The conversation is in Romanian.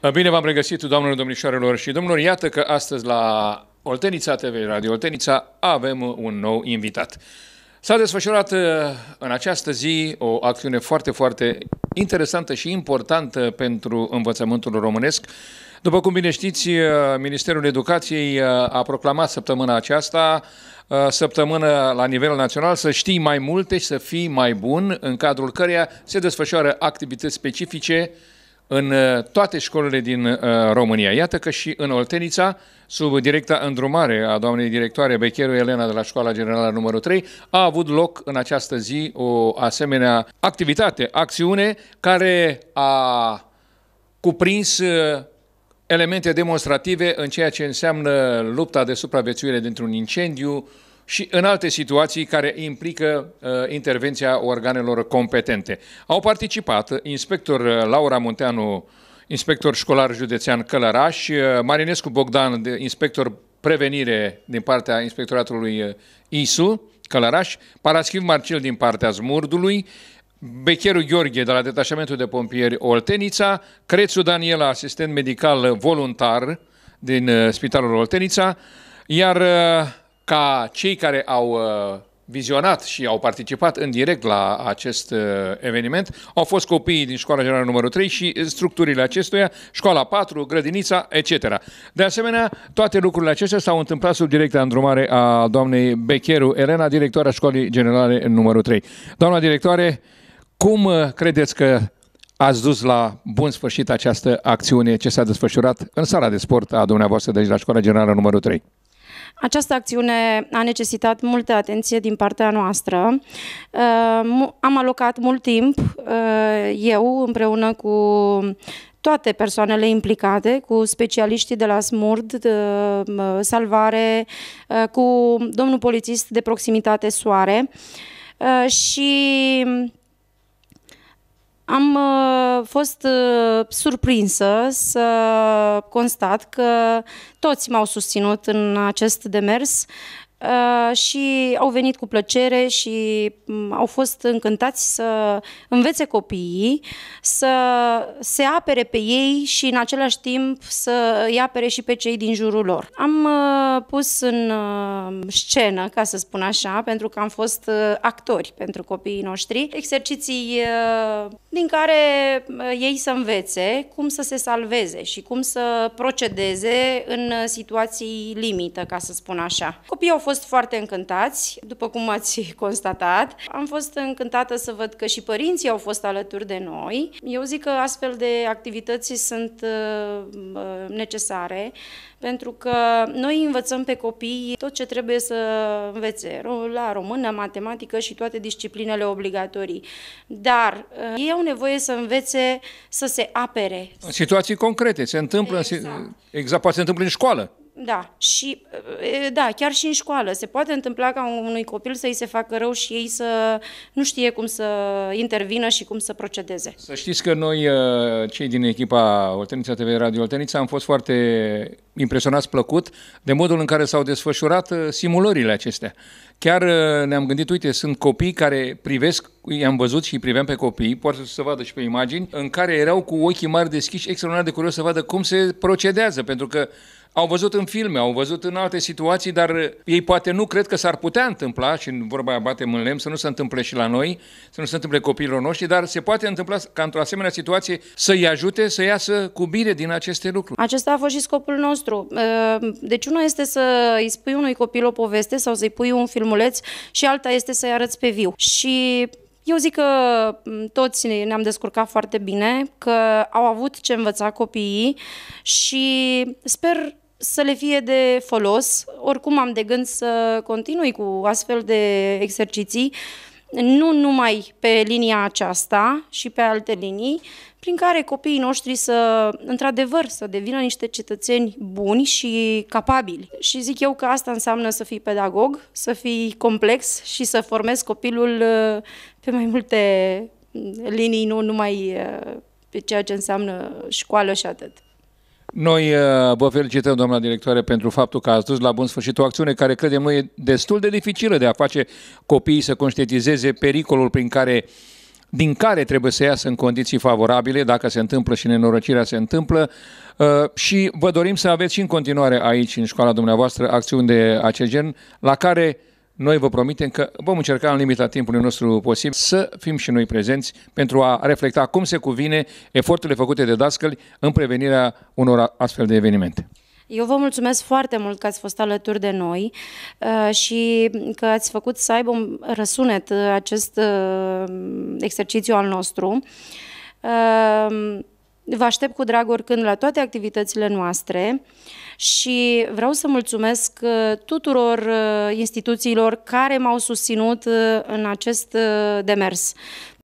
Bine v-am regăsit, doamnelor, domnișoarelor și domnilor. Iată că astăzi la Oltenița TV, Radio Oltenița, avem un nou invitat. S-a desfășurat uh, în această zi o acțiune foarte, foarte interesantă și importantă pentru învățământul românesc. După cum bine știți, uh, Ministerul Educației uh, a proclamat săptămâna aceasta săptămână la nivel național să știi mai multe și să fii mai bun, în cadrul căreia se desfășoară activități specifice în uh, toate școlile din uh, România. Iată că și în Oltenița, sub directa îndrumare a doamnei directoare Becheru Elena de la Școala Generală numărul 3, a avut loc în această zi o asemenea activitate, acțiune care a cuprins uh, elemente demonstrative în ceea ce înseamnă lupta de supraviețuire dintr-un incendiu, și în alte situații care implică uh, intervenția organelor competente. Au participat inspector uh, Laura Munteanu, inspector școlar județean Călăraș, uh, Marinescu Bogdan, inspector prevenire din partea inspectoratului uh, ISU, Călăraș, Paraschiv Marcel din partea Zmurdului, Becheru Gheorghe de la Detașamentul de Pompieri Oltenița, Crețu Daniela, asistent medical voluntar din uh, Spitalul Oltenița, iar uh, ca cei care au uh, vizionat și au participat în direct la acest uh, eveniment au fost copiii din școala generală numărul 3 și structurile acestuia, școala 4, grădinița, etc. De asemenea, toate lucrurile acestea s-au întâmplat sub directa îndrumare a doamnei Becheru Elena, directoarea școlii generale numărul 3. Doamna directoare, cum uh, credeți că ați dus la bun sfârșit această acțiune ce s-a desfășurat în sala de sport a dumneavoastră de aici la școala generală numărul 3? Această acțiune a necesitat multă atenție din partea noastră. Uh, am alocat mult timp, uh, eu împreună cu toate persoanele implicate, cu specialiștii de la SMURD, de salvare, uh, cu domnul polițist de proximitate Soare și am uh, fost uh, surprinsă să constat că toți m-au susținut în acest demers. Uh, și au venit cu plăcere și um, au fost încântați să învețe copiii, să se apere pe ei și în același timp să îi apere și pe cei din jurul lor. Am uh, pus în uh, scenă, ca să spun așa, pentru că am fost uh, actori pentru copiii noștri, exerciții uh, din care uh, ei să învețe cum să se salveze și cum să procedeze în situații limită, ca să spun așa. Copiii au fost foarte încântați, după cum ați constatat. Am fost încântată să văd că și părinții au fost alături de noi. Eu zic că astfel de activități sunt uh, uh, necesare pentru că noi învățăm pe copii tot ce trebuie să învețe, la română, matematică și toate disciplinele obligatorii. Dar uh, ei au nevoie să învețe să se apere. În situații concrete, se întâmplă, exact, exact poate se întâmplă în școală. Da, și da, chiar și în școală se poate întâmpla ca unui copil să-i se facă rău și ei să nu știe cum să intervină și cum să procedeze. Să știți că noi, cei din echipa Oltenița TV Radio Oltenița, am fost foarte impresionați plăcut de modul în care s-au desfășurat simulările acestea. Chiar ne-am gândit, uite, sunt copii care privesc, i-am văzut și îi priveam pe copii, poate să se vadă și pe imagini, în care erau cu ochii mari deschiși, extraordinar de curios să vadă cum se procedează, pentru că au văzut în filme, au văzut în alte situații, dar ei poate nu cred că s-ar putea întâmpla, și în vorba aia batem în lemn, să nu se întâmple și la noi, să nu se întâmple copiilor noștri, dar se poate întâmpla ca într-o asemenea situație să-i ajute să iasă cu bine din aceste lucruri. Acesta a fost și scopul nostru. Uh, deci una este să îi spui unui copil o poveste sau să-i pui un filmuleț și alta este să-i arăți pe viu. Și eu zic că toți ne-am descurcat foarte bine, că au avut ce învăța copiii și sper să le fie de folos. Oricum am de gând să continui cu astfel de exerciții, nu numai pe linia aceasta și pe alte linii, prin care copiii noștri să, într-adevăr, să devină niște cetățeni buni și capabili. Și zic eu că asta înseamnă să fii pedagog, să fii complex și să formezi copilul uh, pe mai multe linii, nu numai uh, pe ceea ce înseamnă școală și atât. Noi uh, vă felicităm, doamna directoare, pentru faptul că ați dus la bun sfârșit o acțiune care credem noi e destul de dificilă de a face copiii să conștientizeze pericolul prin care din care trebuie să iasă în condiții favorabile, dacă se întâmplă și nenorocirea se întâmplă. Uh, și vă dorim să aveți și în continuare aici, în școala dumneavoastră, acțiuni de acest gen, la care noi vă promitem că vom încerca în limita timpului nostru posibil să fim și noi prezenți pentru a reflecta cum se cuvine eforturile făcute de dascăli în prevenirea unor astfel de evenimente. Eu vă mulțumesc foarte mult că ați fost alături de noi uh, și că ați făcut să aibă un răsunet uh, acest uh, exercițiu al nostru. Vă aștept cu drag oricând la toate activitățile noastre și vreau să mulțumesc tuturor instituțiilor care m-au susținut în acest demers.